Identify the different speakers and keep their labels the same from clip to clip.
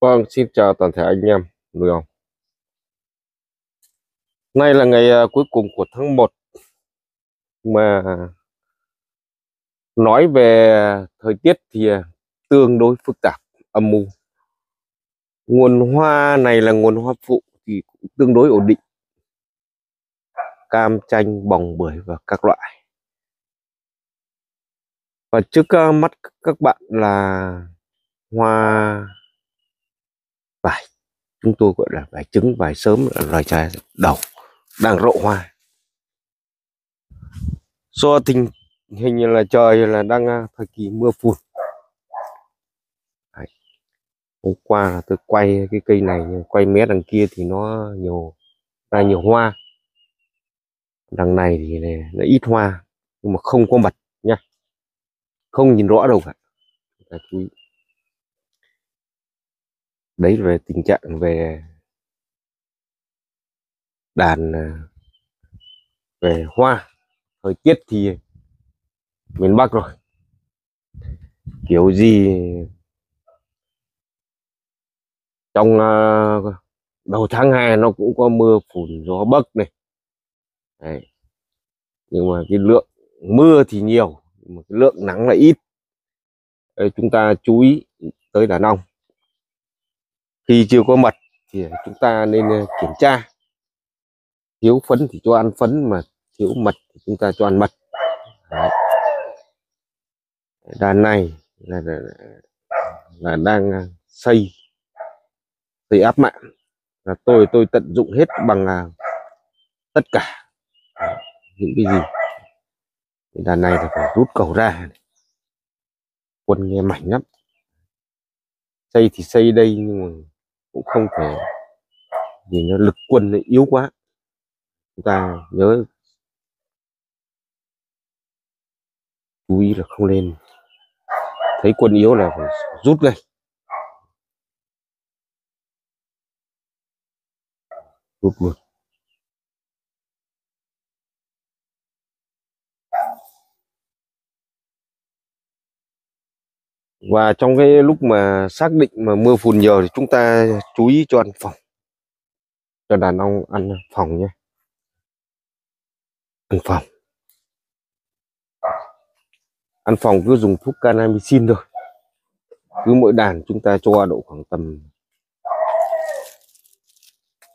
Speaker 1: Vâng, xin chào toàn thể anh em nuôi ong. Nay là ngày à, cuối cùng của tháng 1 mà nói về thời tiết thì à, tương đối phức tạp, âm mưu. Nguồn hoa này là nguồn hoa phụ thì cũng tương đối ổn định. Cam, chanh, bồng, bưởi và các loại. Và trước à, mắt các bạn là hoa chúng tôi gọi là vải trứng vải sớm là loài trái đầu đang rộ hoa. Do tình hình là trời là đang à, thời kỳ mưa phùn. Đấy. hôm qua là tôi quay cái cây này quay mé đằng kia thì nó nhiều ra nhiều hoa. Đằng này thì này, nó ít hoa nhưng mà không có mật nha. Không nhìn rõ đâu cả. Chú ý đấy về tình trạng về đàn à, về hoa thời tiết thì miền Bắc rồi. Kiểu gì trong à, đầu tháng 2 nó cũng có mưa phùn gió bấc này. Đấy. nhưng mà cái lượng mưa thì nhiều nhưng mà cái lượng nắng là ít. Đấy, chúng ta chú ý tới đàn ong khi chưa có mật thì chúng ta nên ờ, kiểm tra. Thiếu phấn thì cho ăn phấn mà thiếu mật thì chúng ta cho ăn mật. Đấy. đàn này là, là, là đang ờ, xây xây áp mạng. Là tôi tôi tận dụng hết bằng uh, tất cả. Những cái gì? Đàn này là phải rút cầu ra quân nghe mảnh lắm. Xây thì xây đây nhưng mà cũng không thể vì nó lực quân nó yếu quá. Chúng ta nhớ chú ý là không nên thấy quân yếu là phải rút ngay. Rút luôn và trong cái lúc mà xác định mà mưa phùn nhiều thì chúng ta chú ý cho ăn phòng. Cho đàn ong ăn phòng nhé. Ăn phòng. Ăn phòng cứ dùng thuốc canamicin thôi. Cứ mỗi đàn chúng ta cho độ khoảng tầm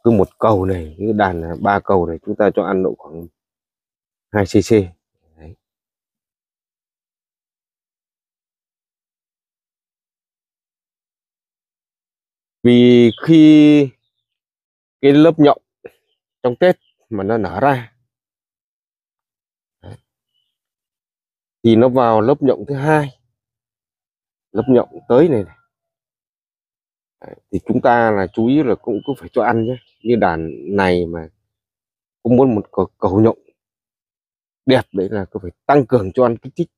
Speaker 1: cứ một cầu này, cứ đàn ba cầu này chúng ta cho ăn độ khoảng 2 cc. Vì khi cái lớp nhộng trong tết mà nó nở ra thì nó vào lớp nhộng thứ hai lớp nhộng tới này, này. thì chúng ta là chú ý là cũng cứ phải cho ăn nhé như đàn này mà cũng muốn một cầu, cầu nhộng đẹp đấy là cứ phải tăng cường cho ăn kích thích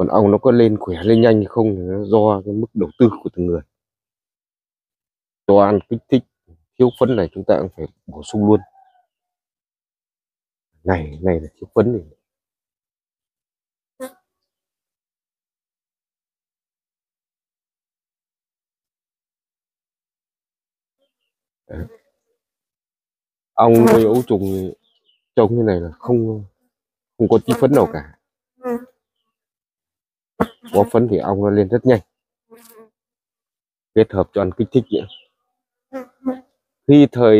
Speaker 1: còn ong nó có lên khỏe, lên nhanh không thì nó do cái mức đầu tư của từng người. Cho ăn kích thích, thiếu phấn này chúng ta cũng phải bổ sung luôn. Này này là thiếu phấn này. Đấy. ong nuôi ấu trùng trông như này là không không có tí phấn nào cả. Ừ có phấn thì ong nó lên rất nhanh. Kết hợp cho ăn kích thích nữa khi thời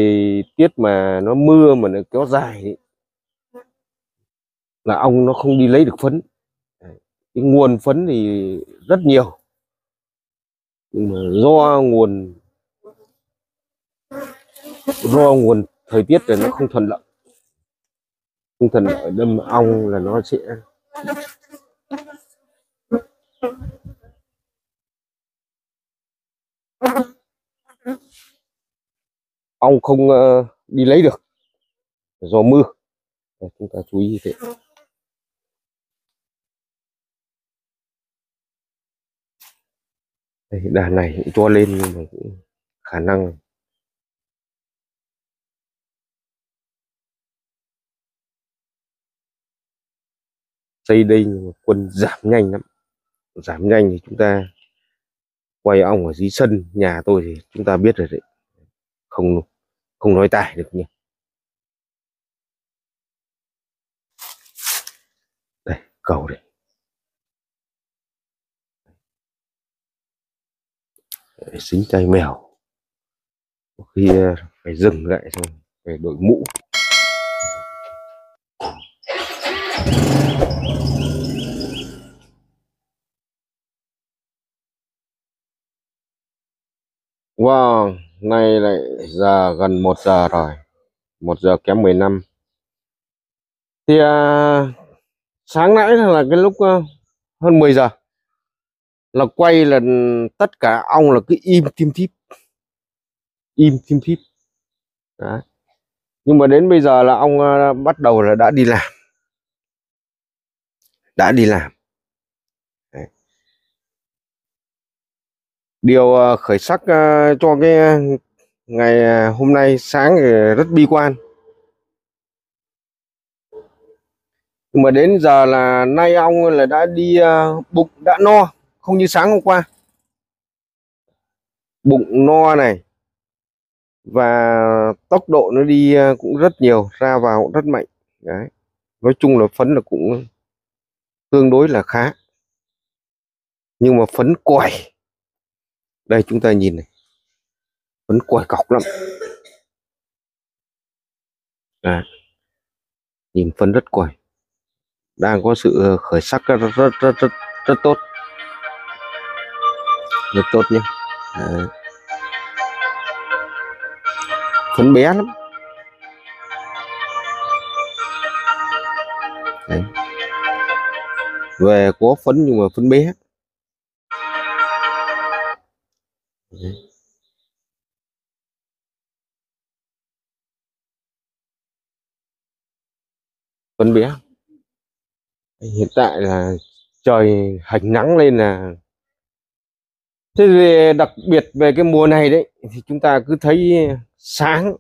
Speaker 1: tiết mà nó mưa mà nó kéo dài là ong nó không đi lấy được phấn. Cái nguồn phấn thì rất nhiều. Nhưng mà do nguồn do nguồn thời tiết là nó không thuận lợi. Không thuận lợi, đâm ong là nó sẽ ong không ờ, đi lấy được. Do mưa. Đây, chúng ta chú ý như thế. Đây, đàn này cho lên nhưng mà cũng khả năng. Xây đây nhưng mà quân giảm nhanh lắm. Giảm nhanh thì chúng ta quay ong ở dưới sân nhà tôi thì chúng ta biết rồi đấy. Không không nói tải được nhỉ đây cầu đây Để xính tay mèo. Có khi ờ, phải dừng lại xong phải đội mũ. Wow, nay lại giờ gần 1 giờ rồi, 1 giờ kém 15. Thì à, sáng nãy là cái lúc ờ, hơn 10 giờ là quay là tất cả ong là cứ im tim thíp, im tim thíp. Đấy. Nhưng mà đến bây giờ là ong ờ, bắt đầu là đã đi làm, đã đi làm. Điều ờ, khởi sắc ờ, cho cái ờ, ngày hôm nay sáng thì rất bi quan. Nhưng mà đến giờ là nay ong là đã đi bụng đã no, không như sáng hôm qua. Bụng no này và tốc độ nó đi cũng rất nhiều, ra vào cũng rất mạnh. Đấy. Nói chung là phấn là cũng tương đối là khá. Nhưng mà phấn quẩy đây chúng ta nhìn này. Vẫn quỏi cọc lắm. À, nhìn phân rất quỏi đang có sự ờ, khởi sắc rất rất rất rất, rất tốt. Rất tốt nhé. À. phấn bé lắm. Đấy. về có phấn nhưng mà phấn bé. Con bé hiện tại là trời hành nắng lên là thế thì đặc biệt về cái mùa này đấy thì chúng ta cứ thấy sáng.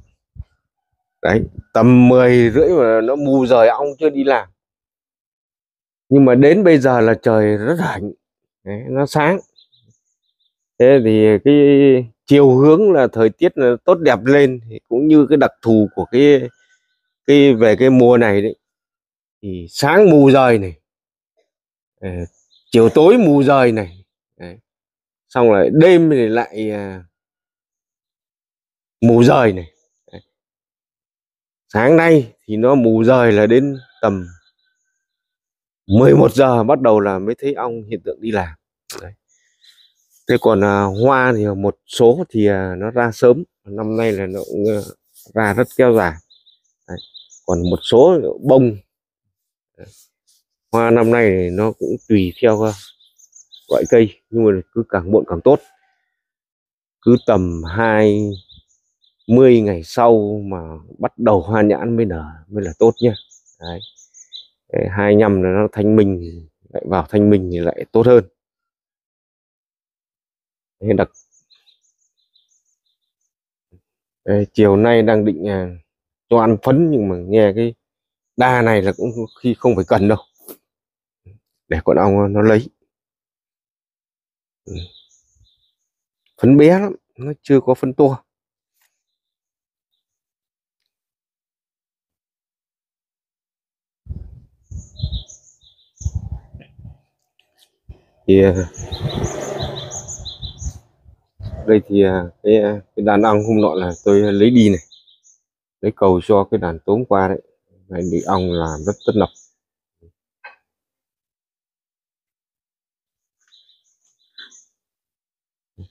Speaker 1: Đấy tầm 10 rưỡi mà nó mù rời ong chưa đi làm. Nhưng mà đến bây giờ là trời rất hạnh. Đấy, nó sáng. Thế thì cái chiều hướng là thời tiết là tốt đẹp lên thì cũng như cái đặc thù của cái cái về cái mùa này đấy thì sáng mù rời này ờ, chiều tối mù rời này đấy. xong rồi đêm thì lại à, mù rời này đấy. sáng nay thì nó mù rời là đến tầm 11 giờ bắt đầu là mới thấy ong hiện tượng đi làm đấy thế còn à, hoa thì một số thì à, nó ra sớm năm nay là nó cũng à, ra rất kéo dài Đấy. còn một số bông hoa năm nay thì nó cũng tùy theo ờ, loại cây nhưng mà cứ càng muộn càng tốt. Cứ tầm hai mươi ngày sau mà bắt đầu hoa nhãn mới nở mới là tốt nhá. Đấy. hai năm là nó thanh minh lại vào thanh minh thì lại tốt hơn. Nên đặc Đây, chiều nay đang định à, cho ăn phấn nhưng mà nghe cái đa này là cũng khi không phải cần đâu. Để con ong nó lấy. Ừ. Phấn bé lắm nó chưa có phấn to. Thì à, đây thì à, cái, à, cái đàn ong hôm nọ là tôi lấy đi này. Lấy cầu cho cái đàn tốn qua đấy này bị ong làm rất tấp nập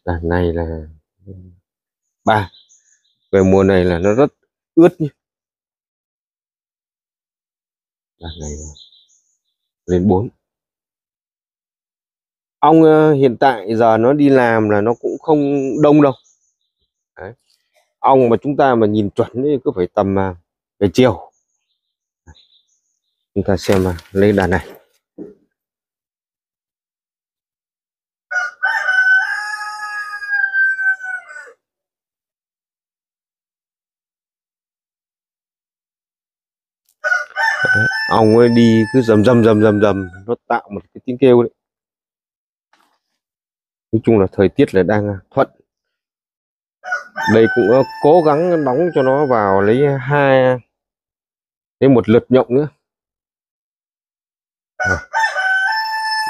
Speaker 1: đàn này là ba. Về mùa này là nó rất ướt nhé. Đàn này là lên bốn. Ong ờ, hiện tại giờ nó đi làm là nó cũng không đông đâu. Đấy. ong mà chúng ta mà nhìn chuẩn thì cứ phải tầm à, về chiều chúng ta xem lấy đàn này. Đấy. ong ấy đi cứ rầm rầm rầm rầm rầm, nó tạo một cái tiếng kêu đấy. Nói chung là thời tiết là đang thuận. Đây cũng cố gắng đóng cho nó vào lấy hai, lấy một lượt nhộng nữa.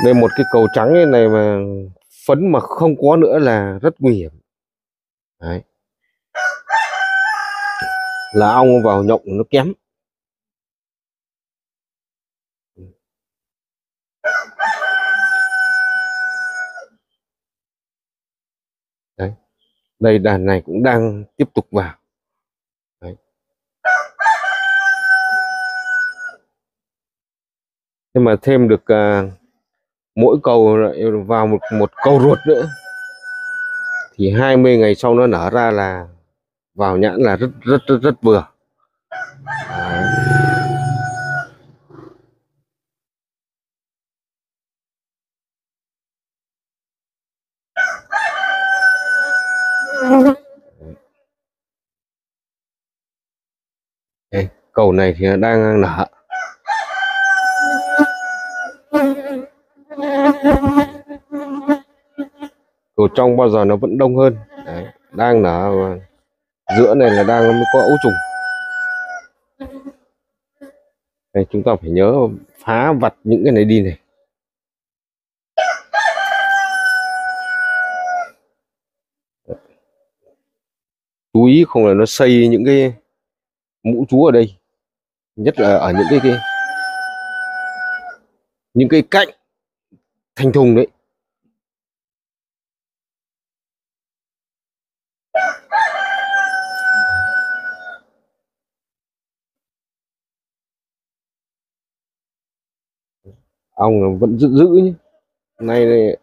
Speaker 1: Đây một cái cầu trắng như này mà phấn mà không có nữa là rất nguy hiểm Đấy. là ong vào nhộng nó kém đấy đây đàn này cũng đang tiếp tục vào đấy. nhưng mà thêm được uh, mỗi cầu lại vào một một cầu ruột nữa. Thì 20 ngày sau nó nở ra là vào nhãn là rất rất rất, rất vừa. Đấy. cầu này thì đang nở. Cầu trong bao giờ nó vẫn đông hơn? Đấy, đang nở giữa này là đang mới có ấu trùng. Đây, chúng ta phải nhớ phá vặt những cái này đi này. Chú ý không là nó xây những cái mũ chú ở đây nhất là ở những cái, cái những cái cạnh thành thùng đấy. Ong vẫn giữ giữ nhé. Nay này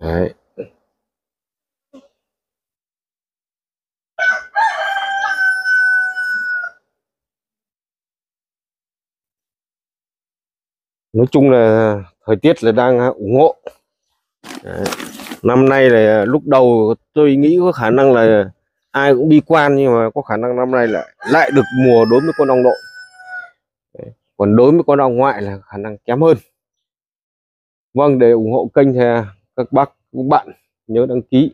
Speaker 1: Đấy. Nói chung là thời tiết là đang à, ủng hộ. Đấy. Năm nay là lúc đầu tôi nghĩ có khả năng là ai cũng bi quan nhưng mà có khả năng năm nay lại lại được mùa đối với con ong nội. Đấy. Còn đối với con ong ngoại là khả năng kém hơn. Vâng, để ủng hộ kênh thì các bác các bạn nhớ đăng ký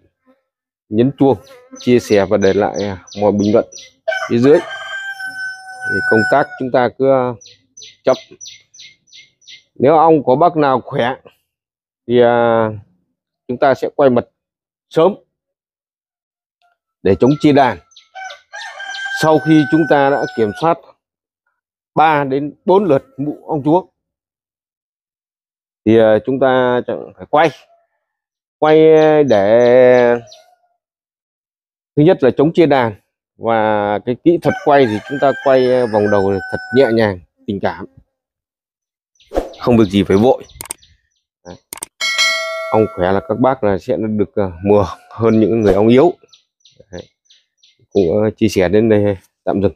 Speaker 1: nhấn chuông chia sẻ và để lại à, mọi bình luận phía dưới thì công tác chúng ta cứ chấp nếu ong có bác nào khỏe thì à, chúng ta sẽ quay mật sớm để chống chia đàn. Sau khi chúng ta đã kiểm soát 3 đến 4 lượt mụ ong chúa thì à, chúng ta chẳng phải quay. Quay để thứ nhất là chống chia đàn và cái kỹ thuật quay thì chúng ta quay à, vòng đầu thật nhẹ nhàng tình cảm không việc gì phải vội Đấy. ong khỏe là các bác là sẽ được ờ, mùa hơn những người ong yếu Đấy. cũng ờ, chia sẻ đến đây, tạm dừng